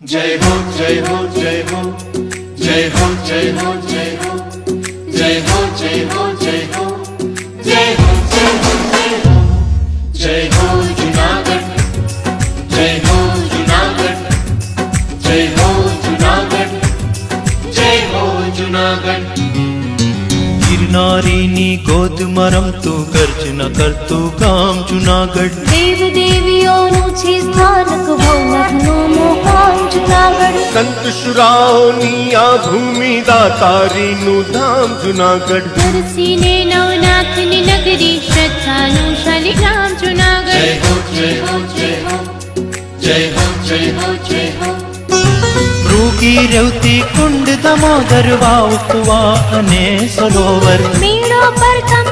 जय हो जय हो जय हो जय हो जय हो जय हो जय हो जय हो जय हो जय हो जय हो जय हो जय हो जूनागढ़ जय हो जूनागढ़ जय हो जूनागढ़ जय हो जूनागढ़ गिरनारीनी गोद मरम तू गर्जना कर तू काम जूनागढ़ देव देवियों संत शुराओ निया भूमि दातारी नु धाम जूनागढ़। तरसी ने नवनाथ ने नगरी श्रद्धालु शालिग्राम जूनागढ़। जय हो जय हो जय हो जय हो जय हो रूगी रवती कुंड दमोदर वाउतवा अने सरोवर ौति कुण्डमाने सरोवरी